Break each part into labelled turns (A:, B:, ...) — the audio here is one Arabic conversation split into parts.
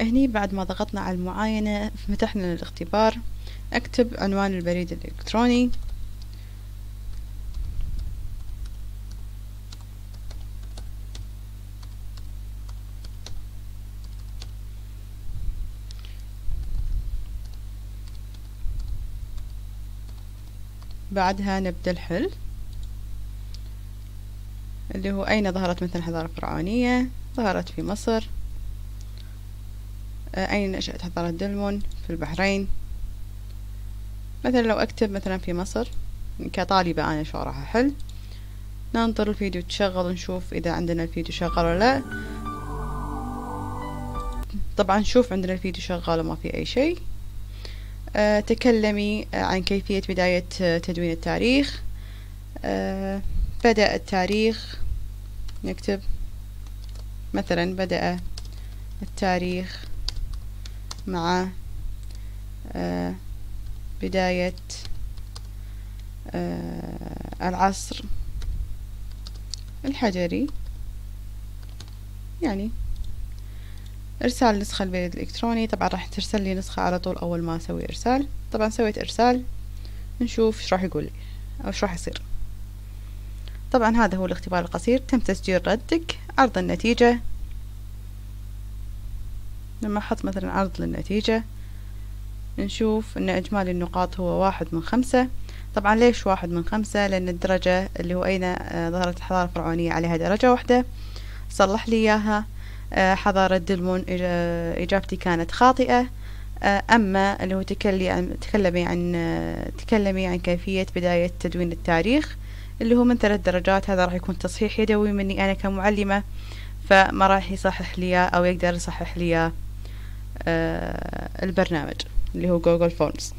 A: هني بعد ما ضغطنا على المعاينة فتحنا الاختبار. أكتب عنوان البريد الإلكتروني. بعدها نبدأ الحل اللي هو أين ظهرت مثلا حضارة فرعونية؟ ظهرت في مصر. أين نشأت حضارة دلمون في البحرين؟ مثلا لو أكتب مثلا في مصر كطالبة أنا شو راح أحل؟ ننطر الفيديو تشغل ونشوف إذا عندنا الفيديو شغال ولا لا. طبعا نشوف عندنا الفيديو شغال وما في أي شيء. أه تكلمي عن كيفية بداية تدوين التاريخ. بدأ التاريخ نكتب. مثلا بدأ التاريخ. مع أه بداية آه، العصر الحجري. يعني إرسال نسخة البريد الإلكتروني. طبعا راح ترسل لي نسخة على طول أول ما أسوي إرسال. طبعا سويت إرسال. نشوف إيش راح يقول لي أو إيش راح يصير. طبعا هذا هو الاختبار القصير. تم تسجيل ردك. عرض النتيجة. لما أحط مثلا عرض للنتيجة نشوف إن إجمالي النقاط هو واحد من خمسة. طبعا ليش واحد من خمسة؟ لأن الدرجة اللي هو أين آه، ظهرت الحضارة الفرعونية عليها درجة واحدة. صلح لي إياها. آه، حضارة دلمون إجابتي كانت خاطئة. آه، أما اللي هو تكلمي عن تكلمي عن كيفية بداية تدوين التاريخ اللي هو من ثلاث درجات هذا راح يكون تصحيح يدوي مني أنا كمعلمة فما راح يصحح لي أو يقدر يصحح لي البرنامج اللي هو Google Forms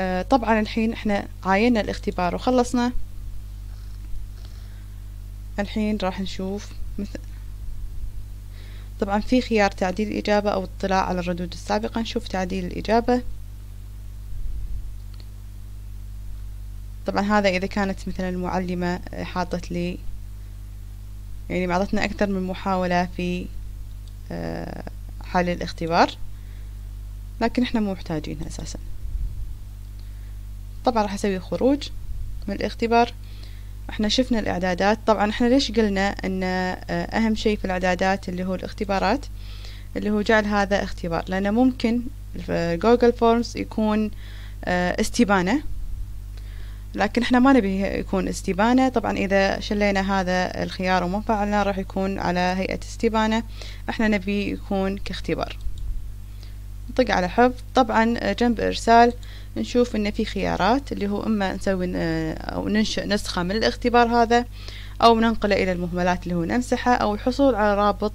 A: آه طبعا الحين إحنا عاينا الاختبار وخلصنا. الحين راح نشوف مثل طبعا في خيار تعديل الإجابة أو اطلاع على الردود السابقة. نشوف تعديل الإجابة. طبعا هذا إذا كانت مثلا المعلمة حاطت لي يعني معطتنا أكثر من محاولة في آه، حل الاختبار لكن إحنا مو محتاجينها أساسا. طبعا راح أسوي خروج من الاختبار. إحنا شفنا الإعدادات. طبعا إحنا ليش قلنا أن آه، أهم شيء في الإعدادات اللي هو الاختبارات؟ اللي هو جعل هذا اختبار. لأنه ممكن جوجل فورمز يكون آه، استبانة. لكن إحنا ما نبي يكون استبانة. طبعا إذا شلينا هذا الخيار وما فعلنا راح يكون على هيئة استبانة. إحنا نبي يكون كاختبار. نطق على حفظ طبعا جنب إرسال نشوف إن في خيارات اللي هو إما نسوي أو ننشئ نسخة من الاختبار هذا أو ننقله إلى المهملات اللي هو نمسحه أو الحصول على رابط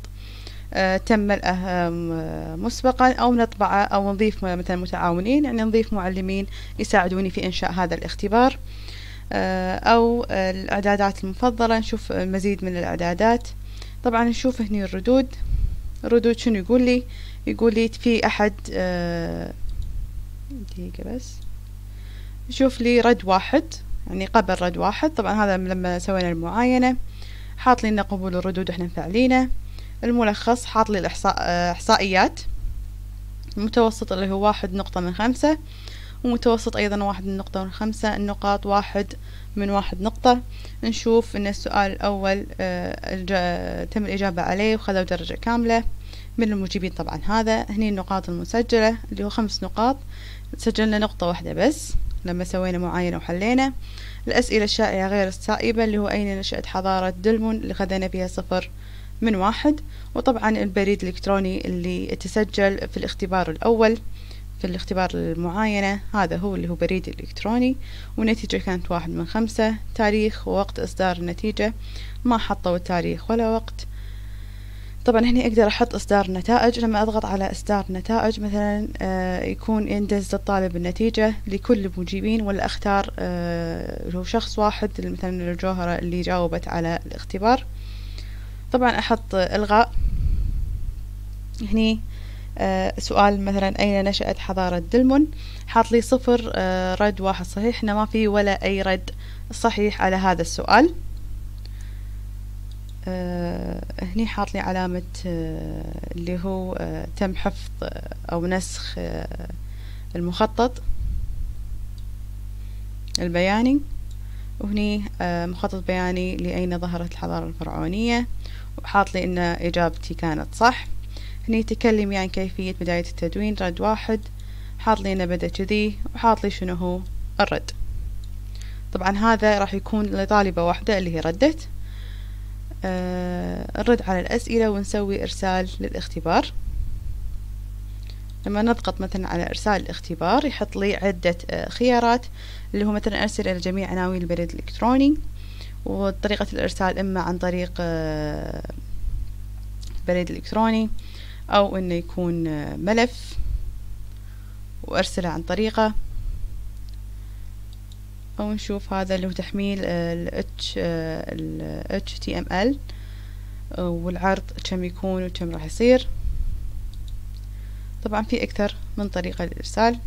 A: تم ملئه آه، مسبقا أو نطبعه أو نضيف مثلا متعاونين يعني نضيف معلمين يساعدوني في إنشاء هذا الاختبار. آه، أو الإعدادات المفضلة نشوف مزيد من الإعدادات. طبعا نشوف هني الردود. الردود شنو يقول لي؟ يقول لي في أحد دقيقة بس. نشوف لي رد واحد يعني قبل رد واحد. طبعا هذا لما سوينا المعاينة. حاط لنا قبول الردود إحنا مفعلينه. الملخص حاط لي الإحصاء إحصائيات. المتوسط اللي هو واحد نقطة من خمسة ومتوسط أيضا واحد من نقطة من خمسة النقاط واحد من واحد نقطة. نشوف أن السؤال الأول آه، تم الإجابة عليه وخذوا درجة كاملة. من المجيبين طبعا هذا. هني النقاط المسجلة اللي هو خمس نقاط. سجلنا نقطة واحدة بس لما سوينا معاينة وحلينا. الأسئلة الشائعة غير السائبة اللي هو أين نشأت حضارة دلمون اللي خذينا فيها صفر؟ من واحد وطبعا البريد الإلكتروني اللي تسجل في الاختبار الأول في الاختبار المعاينة هذا هو اللي هو بريد الإلكتروني والنتيجة كانت واحد من خمسة تاريخ ووقت إصدار النتيجة ما حطوا التاريخ ولا وقت. طبعا هنا أقدر أحط إصدار النتائج لما أضغط على إصدار النتائج مثلا آه يكون يندز للطالب النتيجة لكل المجيبين ولا أختار آه شخص واحد مثلا الجوهرة اللي جاوبت على الاختبار. طبعا أحط إلغاء. هني آه سؤال مثلا أين نشأت حضارة دلمون؟ حاط لي صفر آه رد واحد صحيح. ما في ولا أي رد صحيح على هذا السؤال. آه هني حاط لي علامة آه اللي هو آه تم حفظ آه أو نسخ المخطط. البياني. وهني آه مخطط بياني لأين ظهرت الحضارة الفرعونية وحاط لي إن إجابتي كانت صح. هني تكلمي عن كيفية بداية التدوين رد واحد. حاط لي إنه بدأ كذي وحاط لي شنو هو الرد. طبعا هذا راح يكون لطالبة واحدة اللي هي ردت. آه نرد على الأسئلة ونسوي إرسال للاختبار. لما نضغط مثلا على إرسال الاختبار يحط لي عدة آه خيارات اللي هو مثلا أرسل إلى جميع عناوين البريد الإلكتروني وطريقة الإرسال إما عن طريق آه بريد إلكتروني أو إنه يكون آه ملف وأرسله عن طريقة. أو نشوف هذا اللي هو تحميل ال HTML والعرض كم يكون وكم راح يصير. طبعا في أكثر من طريقة للإرسال.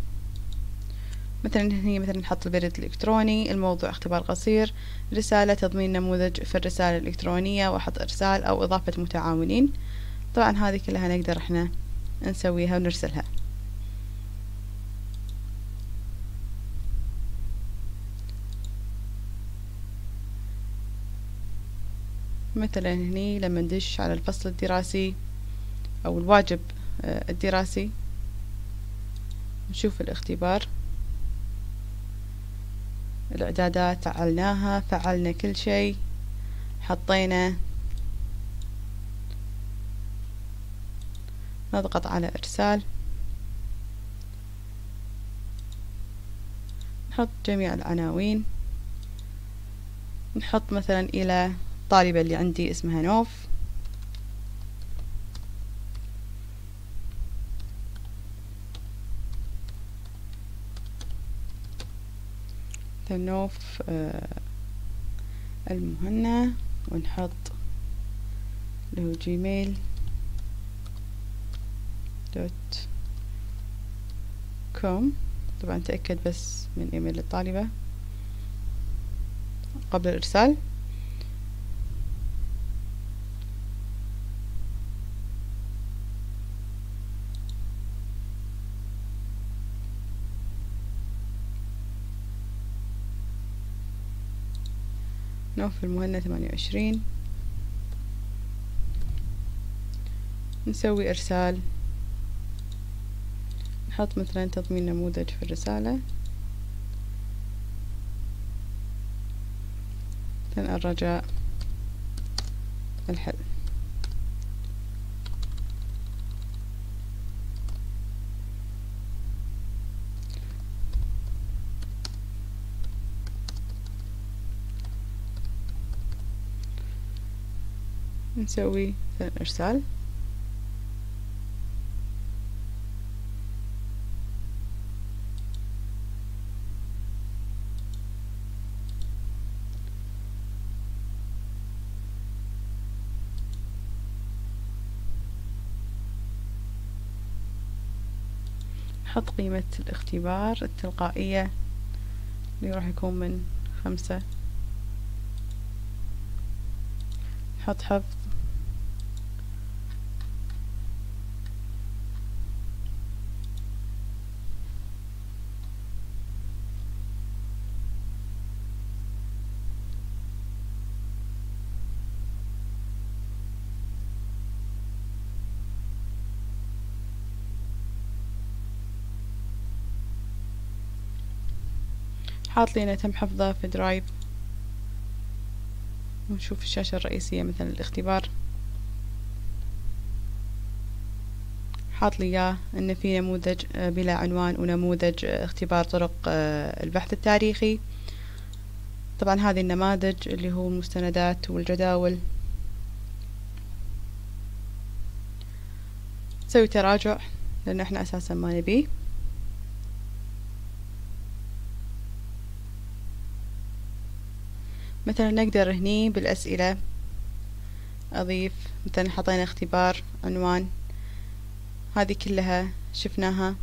A: مثلا هي مثلا نحط البريد الإلكتروني الموضوع اختبار قصير رسالة تضمين نموذج في الرسالة الإلكترونية وحط إرسال أو إضافة متعاونين. طبعا هذه كلها نقدر إحنا نسويها ونرسلها. مثلا هني لما ندش على الفصل الدراسي أو الواجب الدراسي. نشوف الاختبار. الإعدادات فعلناها فعلنا كل شيء. حطينا نضغط على إرسال. نحط جميع العناوين. نحط مثلا إلى الطالبة اللي عندي اسمها نوف. نوف آه المهنا ونحط هو جيميل دوت كوم. طبعا تأكد بس من إيميل الطالبة قبل الإرسال. نوف المهنة ثمانية وعشرين. نسوي إرسال. نحط مثلا تضمين نموذج في الرسالة. مثلا الرجاء. الحل. نسوي. إرسال نحط قيمة الاختبار التلقائية اللي راح يكون من خمسة. نحط حفظ حاط لي تم حفظه في درايف؟ ونشوف الشاشة الرئيسية مثلا الاختبار حاط لي إياه إن في نموذج بلا عنوان ونموذج اختبار طرق البحث التاريخي. طبعا هذه النماذج اللي هو المستندات والجداول. نسوي تراجع لأن إحنا أساسا ما نبيه. مثلا نقدر هني بالأسئلة. أضيف مثلا حطينا اختبار عنوان. هذه كلها شفناها.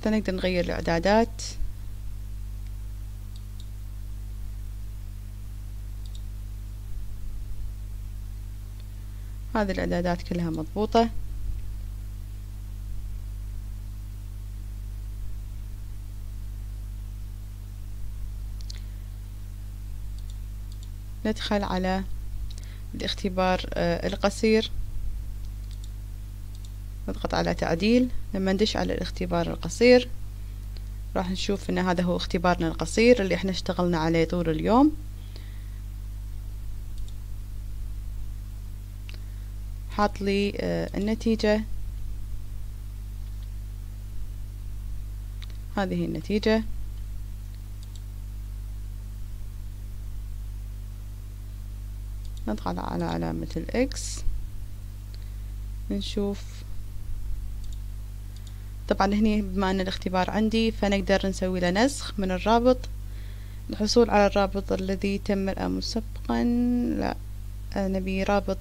A: مثلا نقدر نغير الإعدادات. هذه الإعدادات كلها مضبوطة. ندخل على الاختبار آه، القصير. نضغط على تعديل. لما ندش على الاختبار القصير راح نشوف إن هذا هو اختبارنا القصير اللي إحنا اشتغلنا عليه طول اليوم. حاط لي آه، النتيجة. هذه النتيجة. نضغط على علامة الإكس نشوف. طبعا هني بما أن الاختبار عندي فنقدر نسوي له نسخ من الرابط. الحصول على الرابط الذي تم الآن مسبقا لا نبي رابط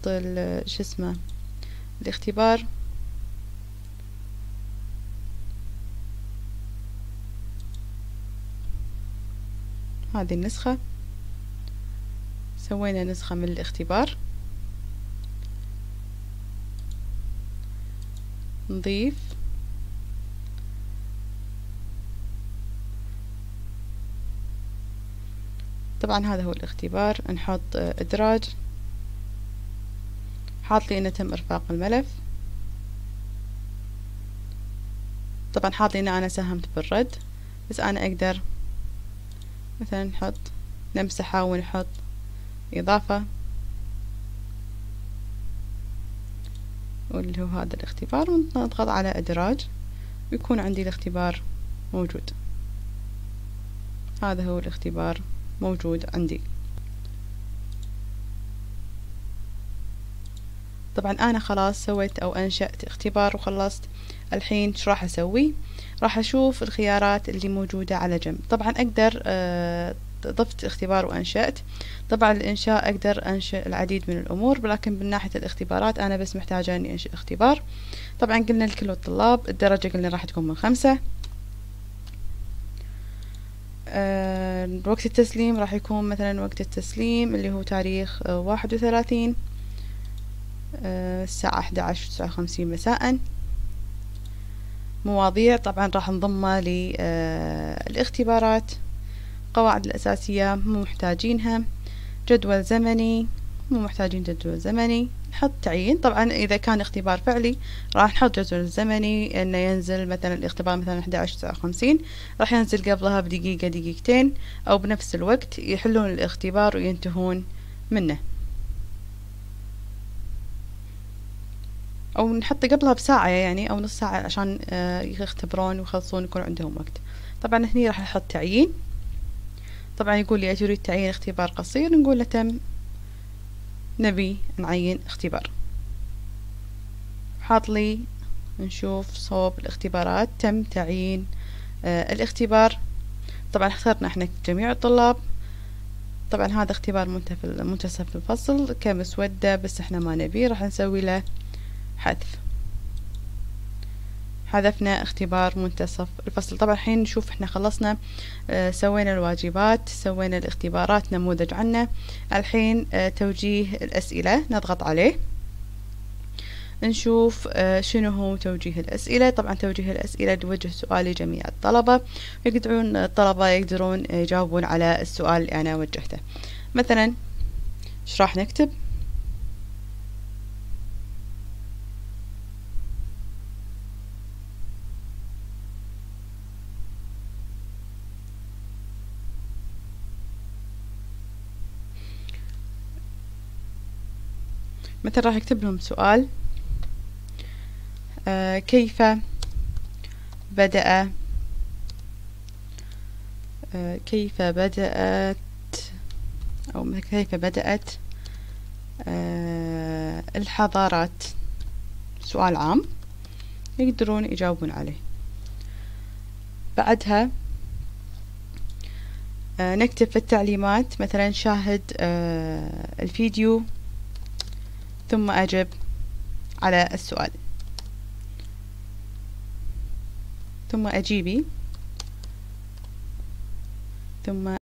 A: شو اسمه الاختبار. هذه النسخة. سوينا نسخة من الاختبار. نضيف. طبعا هذا هو الاختبار. نحط إدراج. حاط لي إنه تم إرفاق الملف. طبعا حاط لي ان أنا ساهمت بالرد. بس أنا أقدر مثلا نحط نمسحه ونحط إضافة. واللي هو هذا الاختبار. ونضغط على إدراج. ويكون عندي الاختبار موجود. هذا هو الاختبار موجود عندي. طبعا أنا خلاص سويت أو أنشأت اختبار وخلصت. الحين شو راح أسوي؟ راح أشوف الخيارات اللي موجودة على جنب. طبعا أقدر آه ضفت اختبار وأنشأت. طبعا الإنشاء أقدر أنشئ العديد من الأمور ولكن من ناحية الاختبارات أنا بس محتاجة أني أنشئ اختبار. طبعا قلنا لكل الطلاب الدرجة قلنا راح تكون من خمسة. أه وقت التسليم راح يكون مثلا وقت التسليم اللي هو تاريخ واحد وثلاثين أه الساعة أحد عشر تسعة وخمسين مساء. مواضيع طبعا راح نضمها للاختبارات القواعد الأساسية مو محتاجينها. جدول زمني مو محتاجين جدول زمني. نحط تعيين. طبعا إذا كان اختبار فعلي راح نحط جدول زمني إنه ينزل مثلا الاختبار مثلا 11 تسعة وخمسين راح ينزل قبلها بدقيقة دقيقتين. أو بنفس الوقت يحلون الاختبار وينتهون منه. أو نحط قبلها بساعة يعني أو نص ساعة عشان آه، يختبرون ويخلصون يكون عندهم وقت. طبعا هني راح نحط تعيين. طبعا يقول لي أتريد تعيين اختبار قصير؟ نقول له تم. نبي نعين اختبار. حاط لي نشوف صوب الاختبارات. تم تعيين آه الاختبار. طبعا اخترنا إحنا جميع الطلاب. طبعا هذا اختبار منتصف الفصل. كمسودة بس إحنا ما نبي راح نسوي له حذف. حذفنا اختبار منتصف الفصل. طبعا الحين نشوف إحنا خلصنا آه سوينا الواجبات سوينا الاختبارات نموذج عنه. الحين آه توجيه الأسئلة نضغط عليه. نشوف آه شنو هو توجيه الأسئلة. طبعا توجيه الأسئلة نوجه سؤال لجميع الطلبة. يقدرون الطلبة يقدرون يجاوبون على السؤال اللي أنا وجهته. مثلا إيش راح نكتب؟ مثلا راح أكتب لهم سؤال. آه كيف بدأ؟ آه كيف بدأت؟ أو كيف بدأت؟ آه الحضارات. سؤال عام. يقدرون يجاوبون عليه. بعدها آه نكتب في التعليمات مثلا شاهد آه الفيديو. ثم أجب على السؤال. ثم أجيبي. ثم